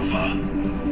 Alpha.